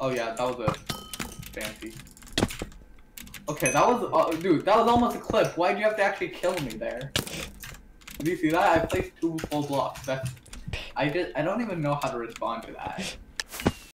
Oh yeah, that was a fancy. Okay, that was uh, dude. That was almost a clip. Why'd you have to actually kill me there? Did you see that? I placed two full blocks. That's I just, I don't even know how to respond to that.